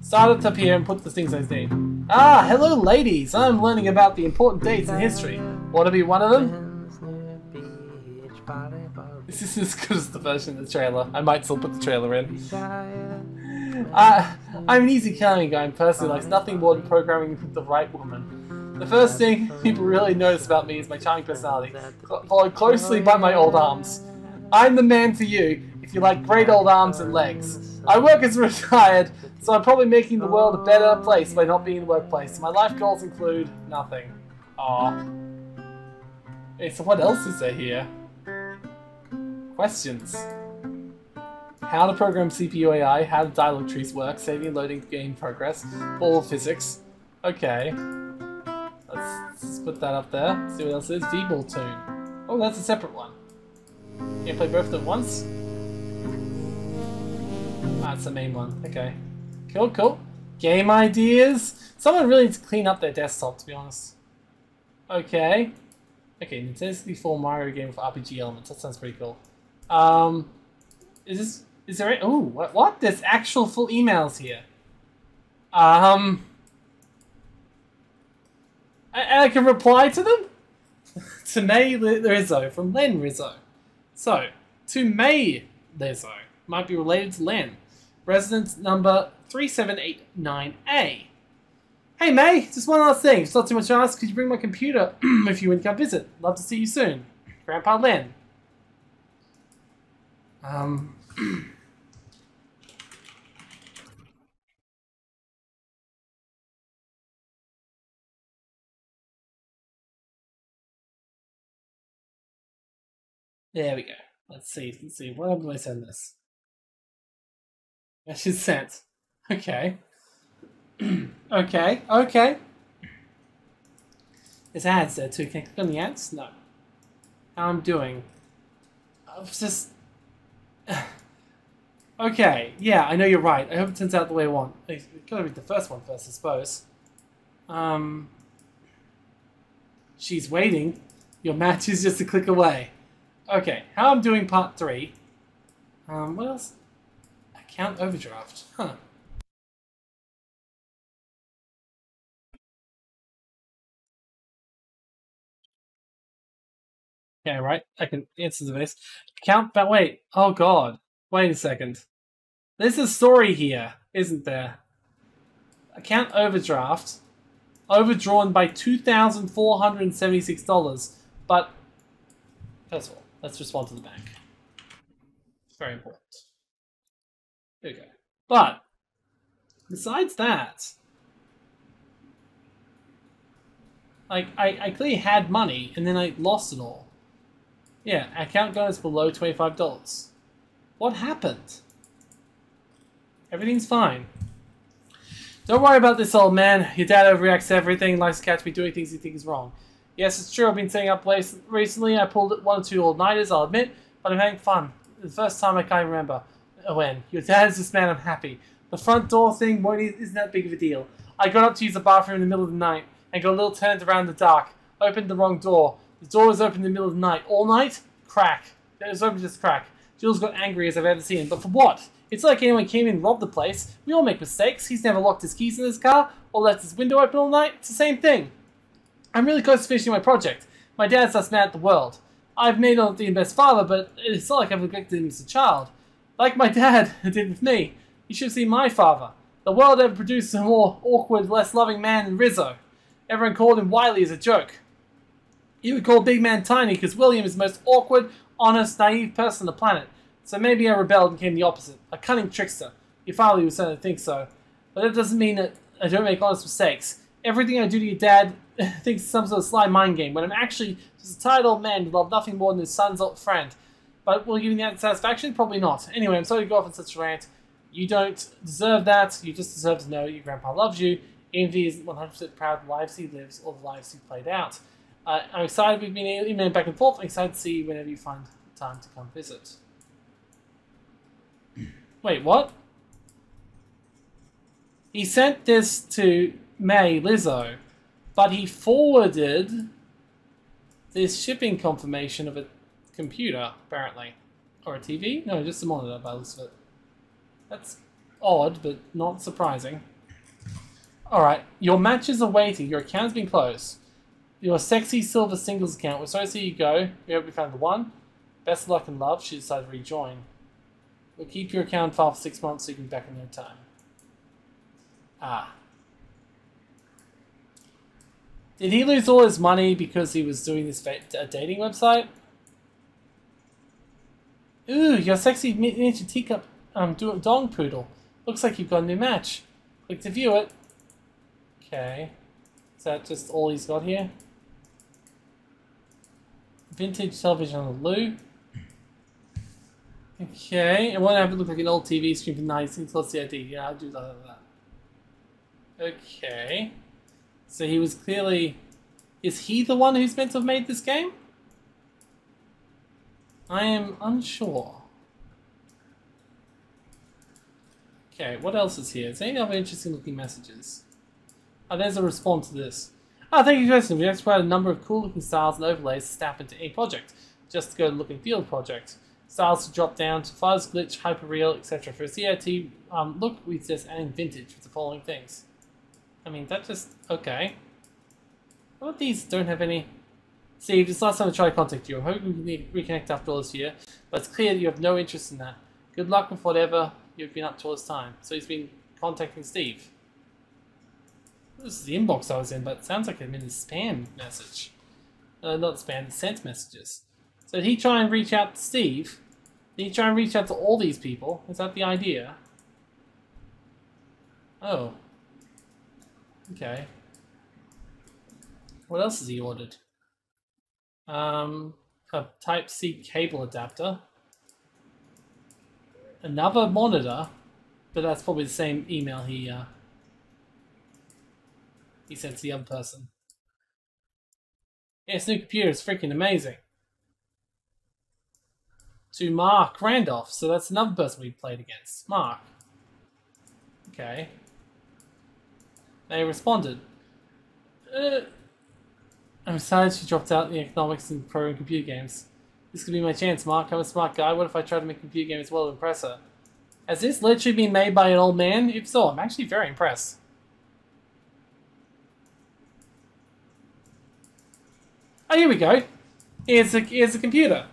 Start top here and put the things I need. Ah, hello ladies! I'm learning about the important dates in history. Want to be one of them? Friends near beach volleyball. This is as good as the version of the trailer. I might still put the trailer in. Uh, I'm an easy killing guy and personally likes nothing more than programming with the right woman. The first thing people really notice about me is my charming personality, followed closely by my old arms. I'm the man for you if you like great old arms and legs. I work as retired, so I'm probably making the world a better place by not being in the workplace. My life goals include nothing. Aw. Okay, so what else is there here? Questions. How to program CPU AI, how do dialogue trees work, saving loading game progress, ball physics. Okay. Let's, let's put that up there. See what else is. V-ball tune. Oh, that's a separate one. Can't play both of them at once? Ah, that's the main one. Okay. Cool, cool. Game ideas? Someone really needs to clean up their desktop, to be honest. Okay. Okay, Nintendo 64 Mario game with RPG elements. That sounds pretty cool. Um, is this is there? Oh, what? What? There's actual full emails here. Um, I, I can reply to them. to May Rizzo from Len Rizzo. So to May Rizzo might be related to Len. Residence number three seven eight nine A. Hey May, just one last thing. It's not too much to ask. Could you bring my computer if you would come visit? Love to see you soon. Grandpa Len. Um. There we go. Let's see. Let's see. Where do I send this? Message sent. Okay. okay. Okay. There's ads there too. Can I click on the ads? No. How I'm doing? I was just. okay. Yeah, I know you're right. I hope it turns out the way I want. I gotta read the first one first, I suppose. Um. She's waiting. Your match is just a click away. Okay, how I'm doing part three. Um, what else? Account overdraft. Huh. Okay, right. I can answer the this. Count, but wait. Oh god. Wait a second. There's a story here, isn't there? Account overdraft. Overdrawn by $2,476. But, first of all, let's respond to the bank. Very important. There we go. But, besides that, like, I, I clearly had money and then I lost it all. Yeah, account balance below $25. What happened? Everything's fine. Don't worry about this, old man. Your dad overreacts to everything, likes to catch me doing things he thinks is wrong. Yes, it's true, I've been staying up late recently. I pulled one or two all-nighters, I'll admit, but I'm having fun. The first time I can't remember when. Your dad's this man, I'm happy. The front door thing isn't that big of a deal. I got up to use the bathroom in the middle of the night and got a little turned around the dark. Opened the wrong door. The door was open in the middle of the night. All night? Crack. It was open just crack. Jules got angry as I've ever seen, but for what? It's like anyone came in and robbed the place. We all make mistakes. He's never locked his keys in his car or left his window open all night. It's the same thing. I'm really close to finishing my project. My dad's just mad at the world. I've made not the best father, but it's not like I've neglected him as a child. Like my dad did with me. You should have seen my father. The world ever produced a more awkward, less loving man than Rizzo. Everyone called him Wiley as a joke. You would call Big Man Tiny because William is the most awkward, honest, naive person on the planet. So maybe I rebelled and became the opposite, a cunning trickster. Your father would certainly think so. But that doesn't mean that I don't make honest mistakes. Everything I do to your dad thinks it's some sort of sly mind game, when I'm actually just a tired old man who loves nothing more than his son's old friend. But will you give me that satisfaction? Probably not. Anyway, I'm sorry to go off on such a rant. You don't deserve that. You just deserve to know your grandpa loves you, he isn't 100% proud of the lives he lives or the lives he played out. Uh, I'm excited we've been emailing back and forth. I'm excited to see you whenever you find time to come visit. Wait, what? He sent this to May Lizzo, but he forwarded this shipping confirmation of a computer, apparently. Or a TV? No, just a monitor by looks of it. That's odd, but not surprising. Alright, your matches are waiting. Your account's been closed. Your sexy silver singles account. We're sorry to see you go. We hope we found the one. Best of luck and love. She decided to rejoin. We'll keep your account file for six months so you can be back in no time. Ah. Did he lose all his money because he was doing this dating website? Ooh, your sexy miniature teacup um, dong poodle. Looks like you've got a new match. Click to view it. Okay. Is that just all he's got here? Vintage television on the loo. Okay, and won't have it look like an old TV screen for from 19 plus the ID. Yeah, I'll do that, that. Okay. So he was clearly... Is he the one who's meant to have made this game? I am unsure. Okay, what else is here? Is there any other interesting looking messages? Oh, there's a response to this. Oh, thank you, Justin. We have provide a number of cool looking styles and overlays to snap into any project. Just go to look and feel project. Styles to drop down to fuzz, glitch, hyperreal, etc. For a CRT um, look, we suggest adding vintage with the following things. I mean, that just... okay. What about these don't have any... Steve, it's last time I tried to contact you. I'm hoping we can reconnect after all this year, but it's clear that you have no interest in that. Good luck with whatever you've been up to all this time. So he's been contacting Steve. This is the inbox I was in, but it sounds like I'm in a spam message. Uh, not spam, sent messages. So did he try and reach out to Steve? Did he try and reach out to all these people? Is that the idea? Oh. Okay. What else has he ordered? Um, a Type-C cable adapter. Another monitor, but that's probably the same email he uh, he said to the other person. This new computer is freaking amazing. To Mark Randolph, so that's another person we played against. Mark. Okay. They responded. Uh, I'm sad she dropped out in the economics and programming computer games. This could be my chance, Mark. I'm a smart guy. What if I try to make a computer game as well to impress her? Has this literally been made by an old man? If so, I'm actually very impressed. Oh, here we go. Here's a, here's a computer.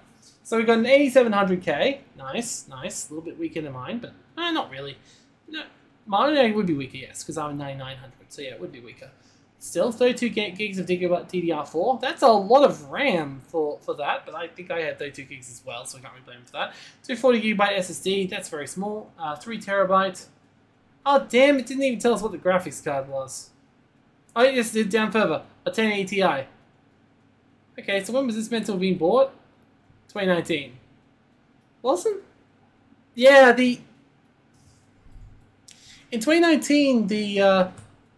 So we've got an 8700K. Nice, nice. A little bit weaker than mine, but eh, not really. No, mine would be weaker, yes, because I'm a 9900. So yeah, it would be weaker. Still 32 gi- gigs of DDR4. That's a lot of RAM for, for that, but I think I had 32 gigs as well, so I can't really blame for that. 240 gigabyte SSD, that's very small. Uh, 3 terabyte. Oh damn, it didn't even tell us what the graphics card was. Oh yes, it did down further. A 1080 Ti. Okay, so when was this meant to have been bought? 2019. Wasn't? Yeah, the in 2019 the uh,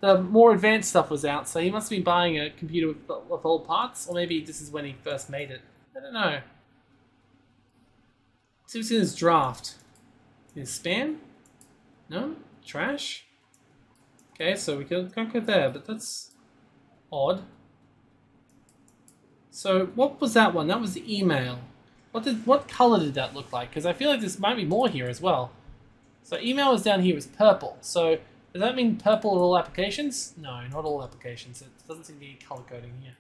the more advanced stuff was out, so he must have been buying a computer with, with old parts, or maybe this is when he first made it. I don't know. See what's in his draft. His spam? No? Trash? Okay, so we can, can't go there, but that's odd. So what was that one? That was the email. What did what color did that look like? Because I feel like this might be more here as well. So email is down here is purple. So does that mean purple on all applications? No, not all applications. It doesn't seem to be color coding here.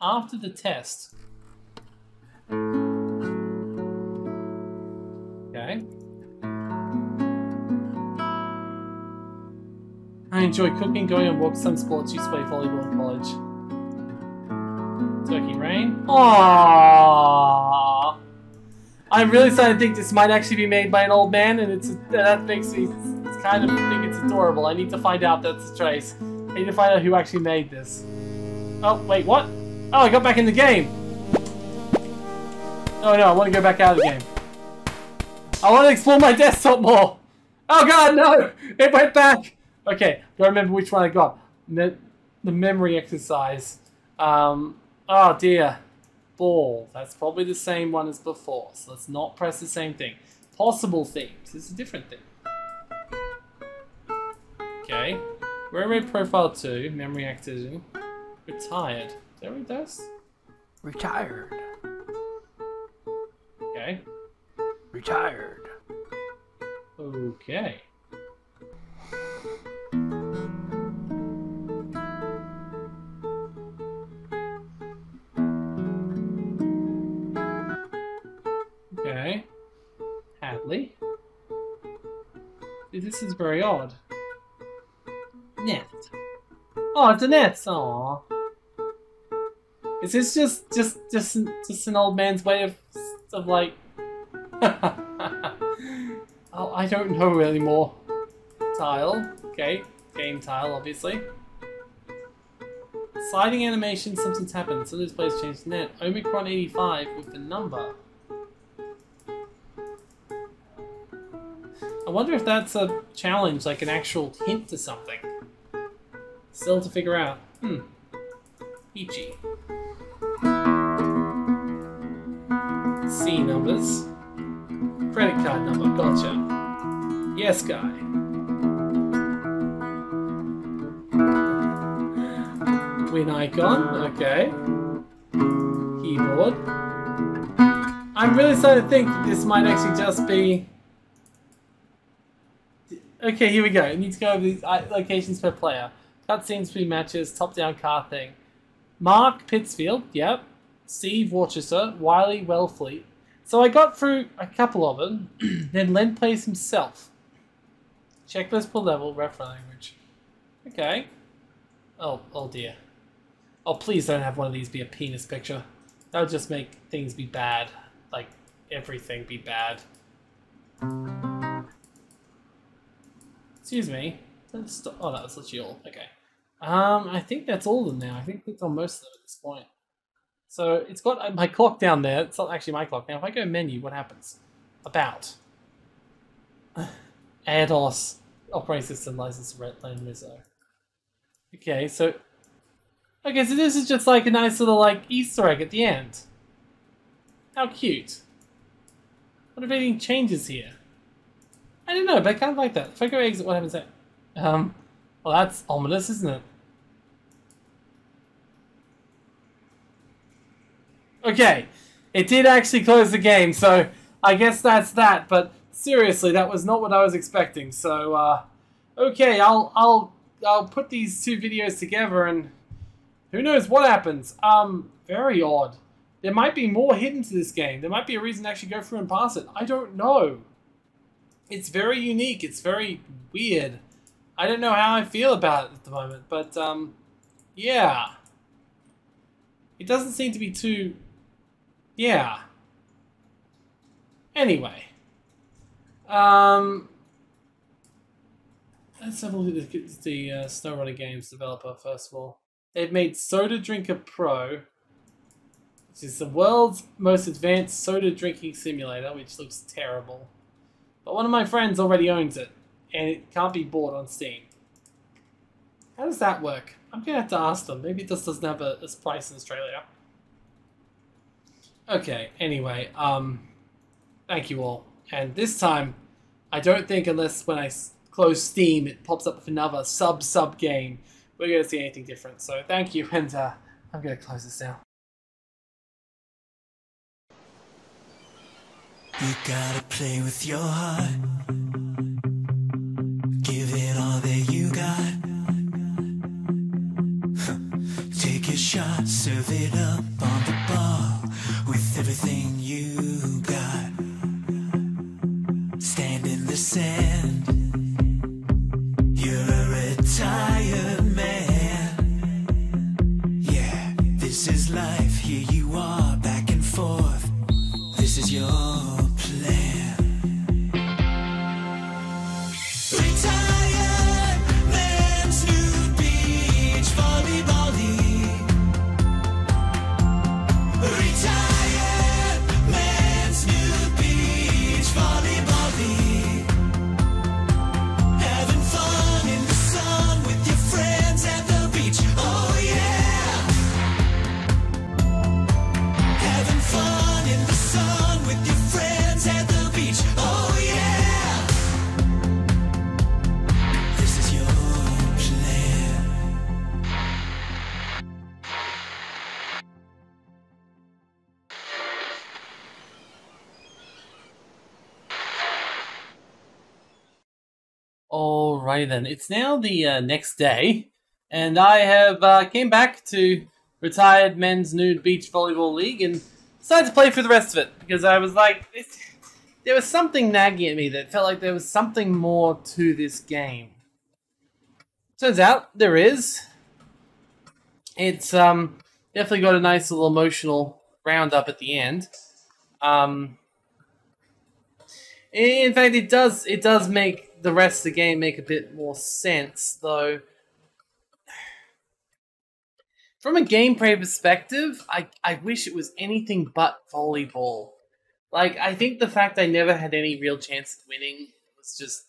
After the test. Okay. I enjoy cooking, going on walks, some sports, used to play volleyball in college. Turkey Rain. Aww. I'm really starting to think this might actually be made by an old man, and it's that makes me kind of think it's adorable. I need to find out that's the trace. I need to find out who actually made this. Oh wait, what? Oh, I got back in the game. Oh no, I want to go back out of the game. I want to explore my desktop more. Oh god, no! It went back. Okay, gotta remember which one I got. Me the memory exercise. Um, oh dear. Ball. That's probably the same one as before, so let's not press the same thing. Possible themes. This is a different thing. Okay. Railroad Profile 2, Memory Activision. Retired. Is that what it does? Retired. Okay. Retired. Okay. This is very odd. Net. Oh, it's a net. Aww. Is this just just just just an old man's way of of like? oh, I don't know anymore. Tile. Okay. Game tile, obviously. Sliding animation, something's happened. Some of these players changed the net. Omicron 85 with the number. I wonder if that's a challenge, like an actual hint to something. Still to figure out. Hmm. Ichi. C numbers. Credit card number, gotcha. Yes, guy. Win icon, okay. Keyboard. I'm really starting to think this might actually just be... Okay, here we go. I need to go over these uh, locations per player. Cutscenes, free matches, top-down car thing. Mark Pittsfield, yep. Steve Worcester, Wiley Wellfleet. So I got through a couple of them. then Len plays himself. Checklist per level, ref language. Okay. Oh, oh dear. Oh, please don't have one of these be a penis picture. That would just make things be bad. Like, everything be bad. Excuse me. That's- Oh, that was literally all. Okay. Um, I think that's all of them now. I think that's on most of them at this point. So it's got uh, my clock down there. It's not actually my clock. Now, if I go menu, what happens? About. ADOS operating system license Redland Rizzo. Okay, so okay, so this is just like a nice little like Easter egg at the end. How cute. What if anything changes here? I don't know, but I kind of like that. If I go exit, what happens there? Um, well, that's ominous, isn't it? Okay, it did actually close the game, so I guess that's that. But seriously, that was not what I was expecting. So, uh, okay, I'll I'll I'll put these two videos together, and who knows what happens. Um, very odd. there might be more hidden to this game. There might be a reason to actually go through and pass it. I don't know. It's very unique. It's very weird. I don't know how I feel about it at the moment, but um, yeah. It doesn't seem to be too. Yeah. Anyway. Um, let's have a look at the, uh, SnowRunner Games developer first of all. They've made Soda Drinker Pro, which is the world's most advanced soda drinking simulator, which looks terrible. But one of my friends already owns it, and it can't be bought on Steam. How does that work? I'm gonna have to ask them. Maybe this doesn't have a, a price in Australia. Okay, anyway, um, thank you all. And this time, I don't think unless when I close Steam, it pops up with another sub-sub game, we're gonna see anything different. So thank you, and uh, I'm gonna close this now. You gotta play with your heart. Give it all that you got. Take a shot, serve it up on the bar with everything you got. Stand in the sand. You're a retired man. Yeah, this is life. Here you are, back and forth. This is your Alrighty then, it's now the uh, next day, and I have uh, came back to retired men's nude beach volleyball league and decided to play for the rest of it because I was like, there was something nagging at me that felt like there was something more to this game. Turns out there is. It's um definitely got a nice little emotional roundup at the end. Um, in fact, it does. It does make the rest of the game make a bit more sense, though. From a gameplay perspective, I I wish it was anything but volleyball. Like, I think the fact I never had any real chance of winning was just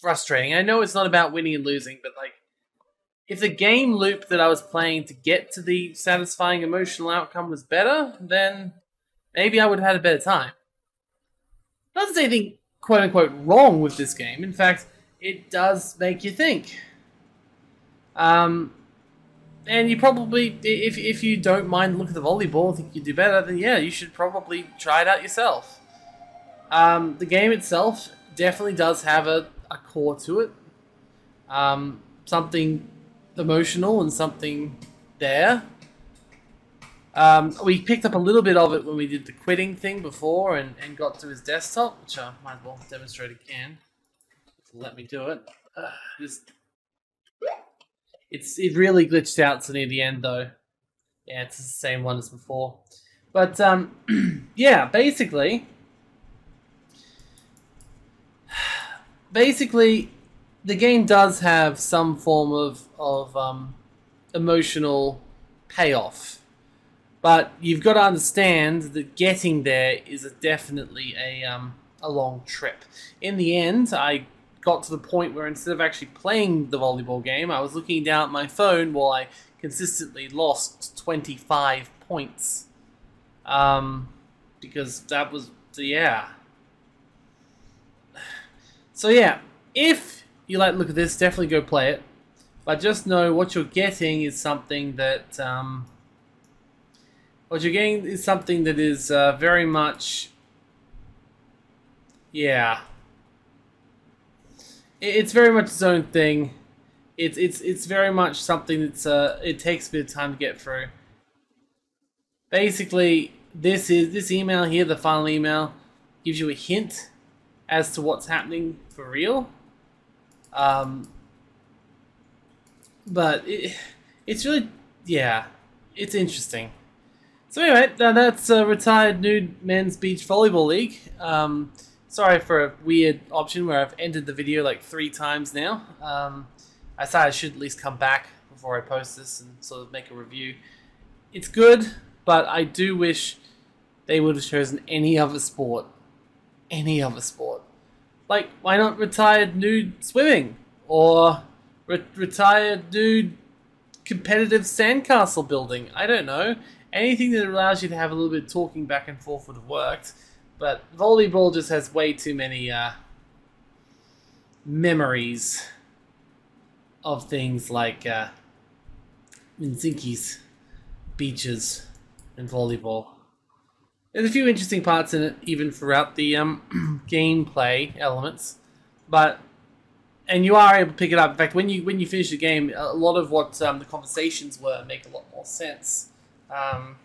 frustrating. I know it's not about winning and losing, but like, if the game loop that I was playing to get to the satisfying emotional outcome was better, then maybe I would have had a better time. Not to say anything quote unquote wrong with this game. In fact, it does make you think. Um, and you probably, if, if you don't mind look of the volleyball, think you do better, then yeah, you should probably try it out yourself. Um, the game itself definitely does have a, a core to it. Um, something emotional and something there. Um, we picked up a little bit of it when we did the quitting thing before and, and got to his desktop, which I might as well demonstrate again. Let me do it. Uh, just, it's it really glitched out to near the end though. Yeah, it's the same one as before. But um, yeah, basically, basically, the game does have some form of of um, emotional payoff but you've got to understand that getting there is a definitely a um, a long trip. In the end, I got to the point where instead of actually playing the volleyball game, I was looking down at my phone while I consistently lost 25 points. Um, because that was yeah. So yeah, if you like look at this, definitely go play it. But just know what you're getting is something that um, what you're getting is something that is uh, very much, yeah. It's very much its own thing. It's it's it's very much something that's uh, it takes a bit of time to get through. basically, this is this email here, the final email, gives you a hint as to what's happening for real. Um, but it, it's really, yeah, it's interesting. So anyway, now that's a retired nude men's beach volleyball league. Um, sorry for a weird option where I've ended the video like three times now. Um, I thought I should at least come back before I post this and sort of make a review. It's good, but I do wish they would have chosen any other sport. Any other sport. Like, why not retired nude swimming? Or re- retired nude competitive sandcastle building? I don't know. Anything that allows you to have a little bit of talking back and forth would have worked. But volleyball just has way too many uh, memories of things like uh, Minzinki's beaches and volleyball. There's a few interesting parts in it, even throughout the um, gameplay elements, but and you are able to pick it up. In fact, when you when you finish the game, a lot of what um, the conversations were make a lot more sense. Um,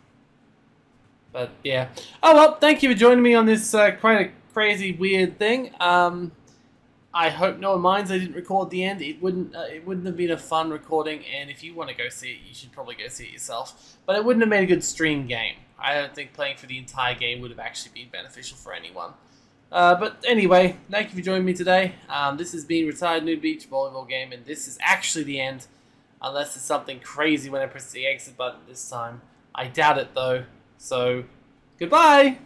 but yeah. Oh well, thank you for joining me on this uh, quite a crazy, weird thing. Um, I hope no one minds I didn't record the end. It wouldn't. Uh, it wouldn't have been a fun recording, and if you want to go see it, you should probably go see it yourself. But it wouldn't have made a good stream game. I don't think playing for the entire game would have actually been beneficial for anyone. Uh, but anyway, thank you for joining me today. Um, this has been Retired Nude Beach Volleyball Game, and this is actually the end, unless there's something crazy when I press the exit button this time. I doubt it though. So, goodbye!